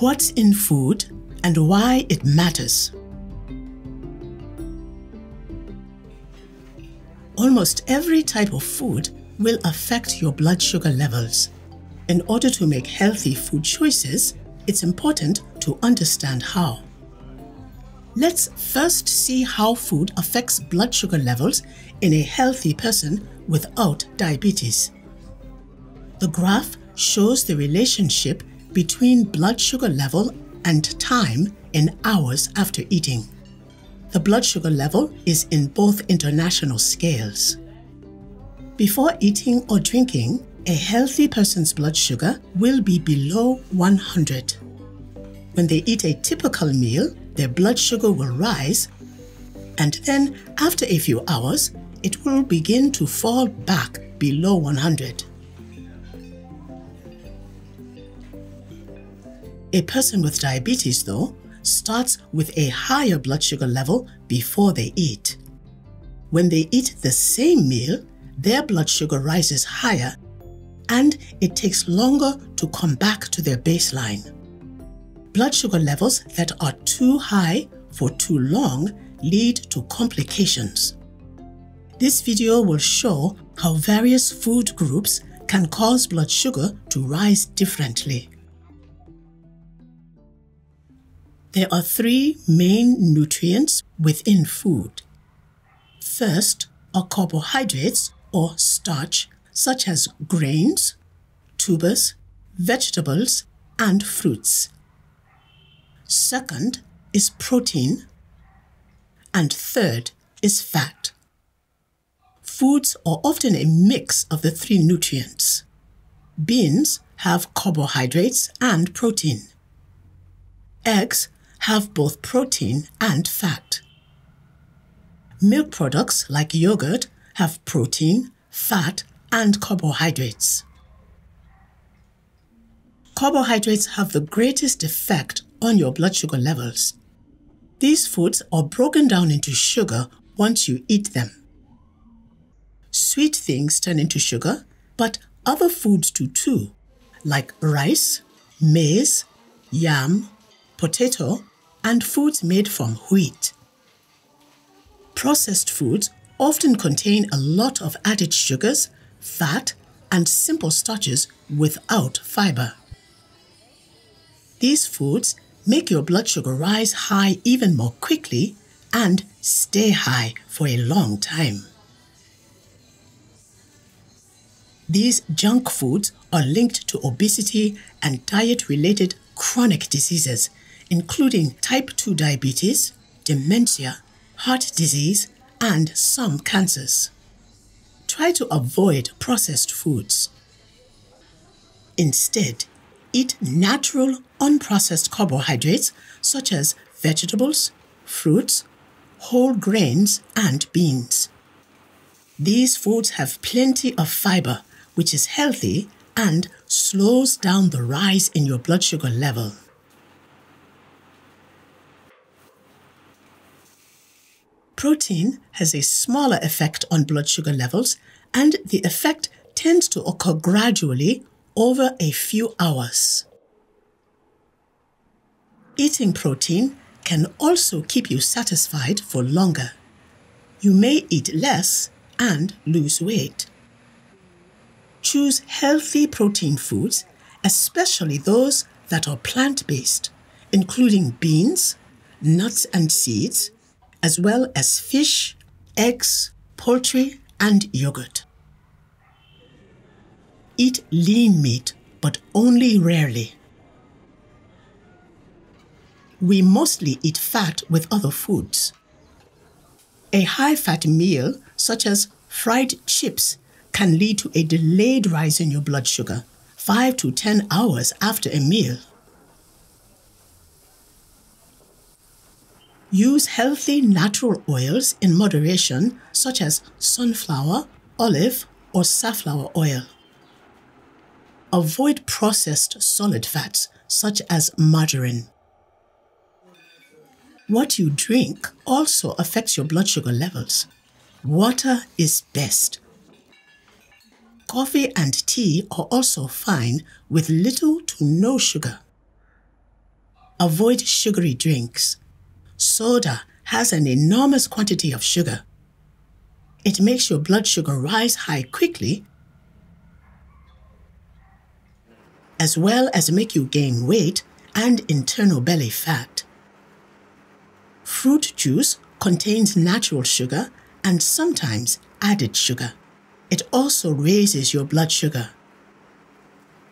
What's in food and why it matters. Almost every type of food will affect your blood sugar levels. In order to make healthy food choices, it's important to understand how. Let's first see how food affects blood sugar levels in a healthy person without diabetes. The graph shows the relationship between blood sugar level and time in hours after eating. The blood sugar level is in both international scales. Before eating or drinking, a healthy person's blood sugar will be below 100. When they eat a typical meal, their blood sugar will rise, and then after a few hours, it will begin to fall back below 100. A person with diabetes, though, starts with a higher blood sugar level before they eat. When they eat the same meal, their blood sugar rises higher and it takes longer to come back to their baseline. Blood sugar levels that are too high for too long lead to complications. This video will show how various food groups can cause blood sugar to rise differently. There are three main nutrients within food. First are carbohydrates or starch, such as grains, tubers, vegetables, and fruits. Second is protein. And third is fat. Foods are often a mix of the three nutrients. Beans have carbohydrates and protein. Eggs have both protein and fat. Milk products like yogurt have protein, fat, and carbohydrates. Carbohydrates have the greatest effect on your blood sugar levels. These foods are broken down into sugar once you eat them. Sweet things turn into sugar, but other foods do too, like rice, maize, yam, potato, and foods made from wheat. Processed foods often contain a lot of added sugars, fat, and simple starches without fiber. These foods make your blood sugar rise high even more quickly and stay high for a long time. These junk foods are linked to obesity and diet related chronic diseases including type 2 diabetes, dementia, heart disease, and some cancers. Try to avoid processed foods. Instead, eat natural, unprocessed carbohydrates such as vegetables, fruits, whole grains, and beans. These foods have plenty of fiber, which is healthy and slows down the rise in your blood sugar level. Protein has a smaller effect on blood sugar levels, and the effect tends to occur gradually over a few hours. Eating protein can also keep you satisfied for longer. You may eat less and lose weight. Choose healthy protein foods, especially those that are plant based, including beans, nuts and seeds, as well as fish, eggs, poultry, and yogurt. Eat lean meat, but only rarely. We mostly eat fat with other foods. A high fat meal, such as fried chips, can lead to a delayed rise in your blood sugar, 5 to 10 hours after a meal. Use healthy natural oils in moderation, such as sunflower, olive, or safflower oil. Avoid processed solid fats, such as margarine. What you drink also affects your blood sugar levels. Water is best. Coffee and tea are also fine with little to no sugar. avoid sugary drinks. Soda has an enormous quantity of sugar. It makes your blood sugar rise high quickly, as well as make you gain weight and internal belly fat. Fruit juice contains natural sugar and sometimes added sugar. It also raises your blood sugar.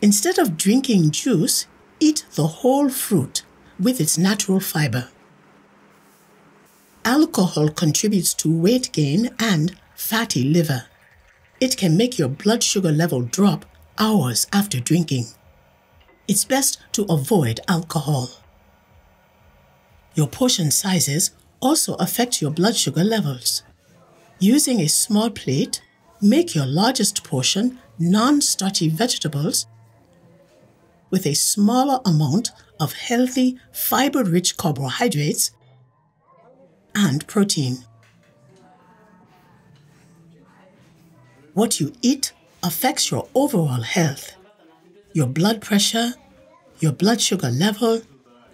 Instead of drinking juice, eat the whole fruit with its natural fiber. Alcohol contributes to weight gain and fatty liver. It can make your blood sugar level drop hours after drinking. It's best to avoid alcohol. Your portion sizes also affect your blood sugar levels. Using a small plate, make your largest portion non starchy vegetables with a smaller amount of healthy, fiber rich carbohydrates and protein. What you eat affects your overall health, your blood pressure, your blood sugar level,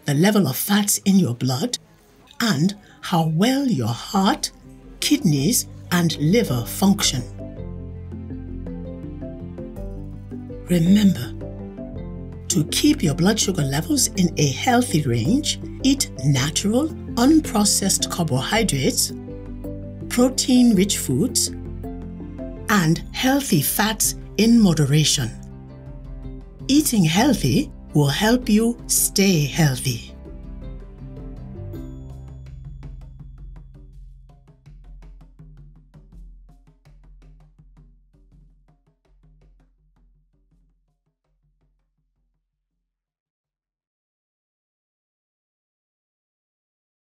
the level of fats in your blood, and how well your heart, kidneys, and liver function. Remember, to keep your blood sugar levels in a healthy range, eat natural, unprocessed carbohydrates, protein rich foods, and healthy fats in moderation. Eating healthy will help you stay healthy.